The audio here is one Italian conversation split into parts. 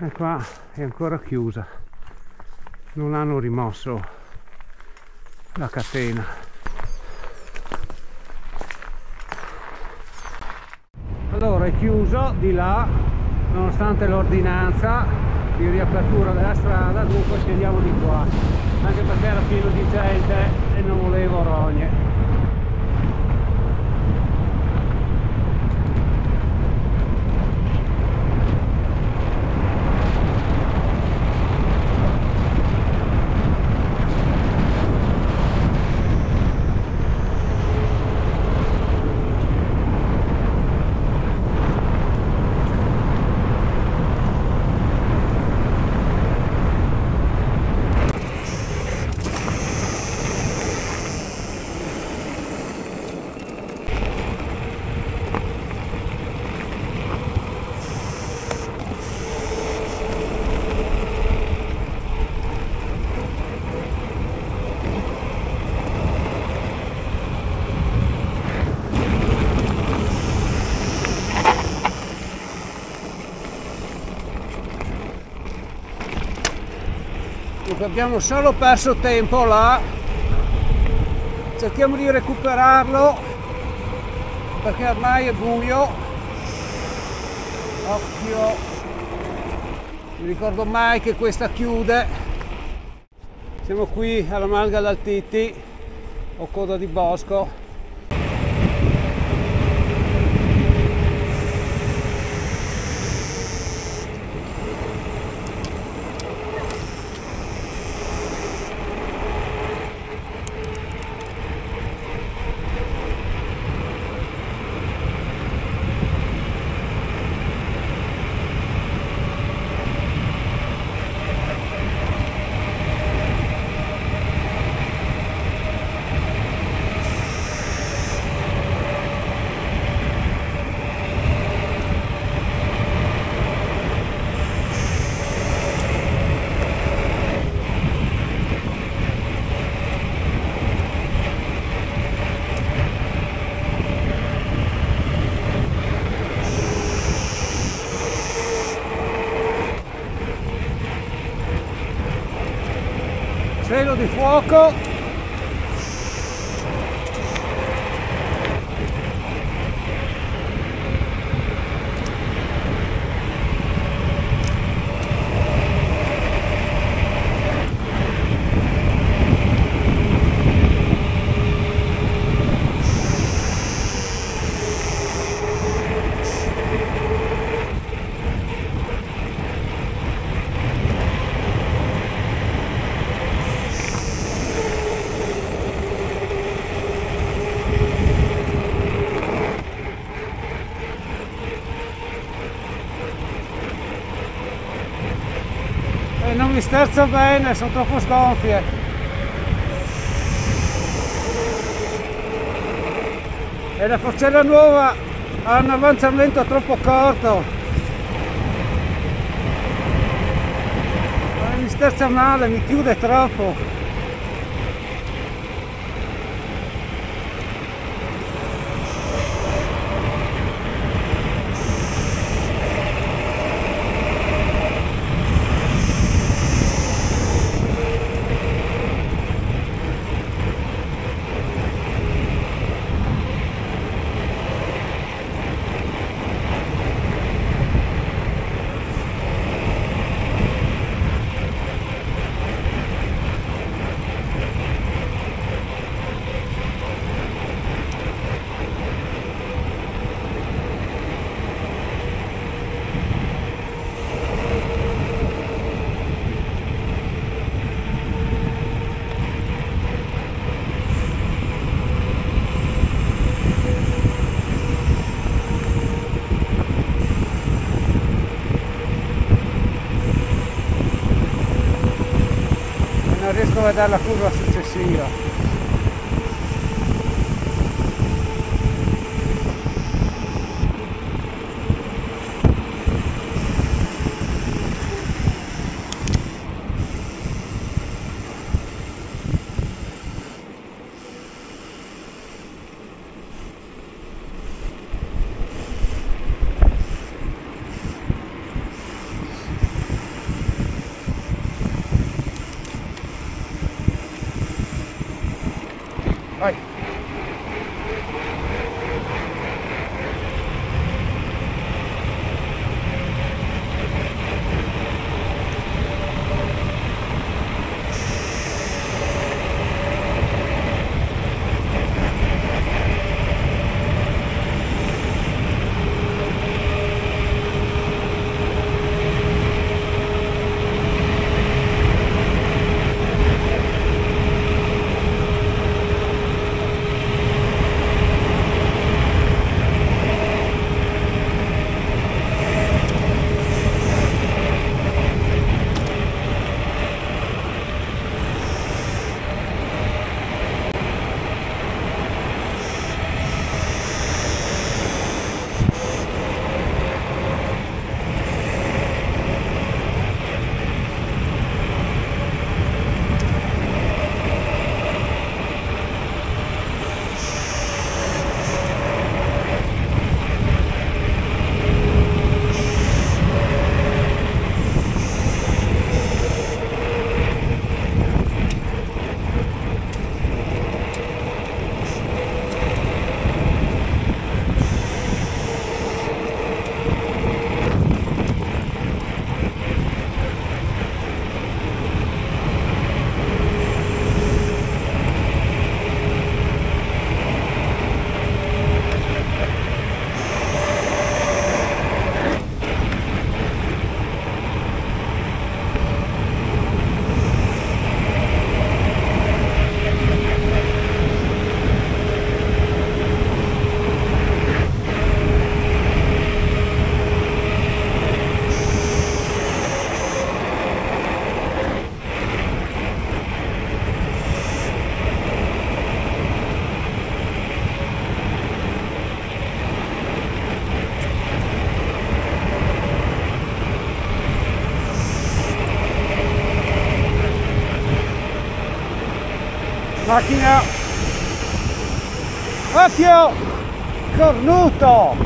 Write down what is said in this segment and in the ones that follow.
e qua è ancora chiusa. Non hanno rimosso la catena. Allora è chiuso di là nonostante l'ordinanza di riapertura della strada dunque scendiamo di qua. Anche perché era pieno di gente e non volevo rogne Dunque abbiamo solo perso tempo là, cerchiamo di recuperarlo perché ormai è buio. Occhio, mi ricordo mai che questa chiude. Siamo qui alla Malga d'Altiti o Coda di Bosco cielo di fuoco e non mi sterzo bene, sono troppo sgonfie. E la forcella nuova ha un avanzamento troppo corto. E mi sterza male, mi chiude troppo. Riesco a curva successiva All right. Macchina occhio cornuto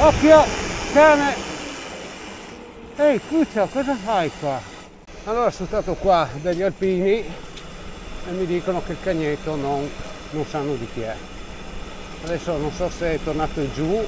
Occhio, cane! Ehi, Cuccia, cosa fai qua? Allora sono stato qua dagli alpini e mi dicono che il cagnetto non, non sanno di chi è. Adesso non so se è tornato giù